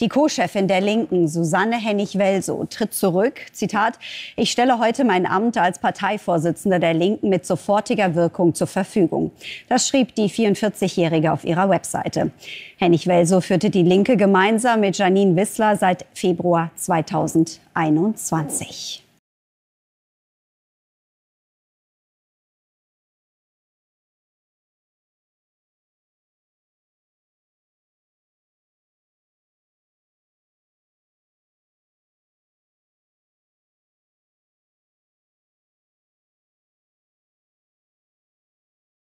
Die Co-Chefin der Linken, Susanne Hennig-Welsow, tritt zurück. Zitat, ich stelle heute mein Amt als Parteivorsitzende der Linken mit sofortiger Wirkung zur Verfügung. Das schrieb die 44-Jährige auf ihrer Webseite. Hennig-Welsow führte die Linke gemeinsam mit Janine Wissler seit Februar 2021.